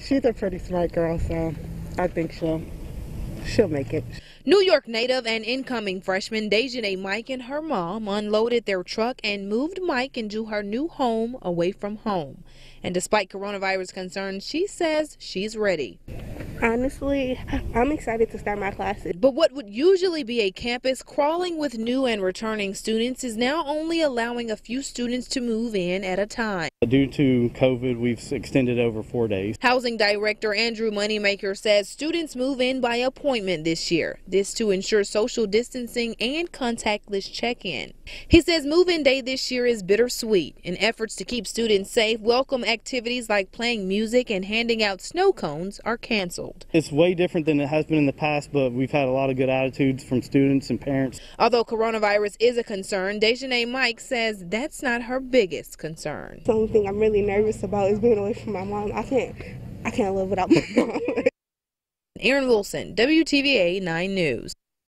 She's a pretty smart girl, so I think she'll she'll make it. New York native and incoming freshman Dejanay Mike and her mom unloaded their truck and moved Mike into her new home away from home. And despite coronavirus concerns, she says she's ready. Honestly, I'm excited to start my classes. But what would usually be a campus crawling with new and returning students is now only allowing a few students to move in at a time. Due to COVID, we've extended over four days. Housing Director Andrew Moneymaker says students move in by appointment this year. This to ensure social distancing and contactless check-in. He says move-in day this year is bittersweet. In efforts to keep students safe, welcome activities like playing music and handing out snow cones are canceled. It's way different than it has been in the past, but we've had a lot of good attitudes from students and parents. Although coronavirus is a concern, Dejanay Mike says that's not her biggest concern. The only thing I'm really nervous about is being away from my mom. I can't, I can't live without my mom. Aaron Wilson, WTVA 9 News.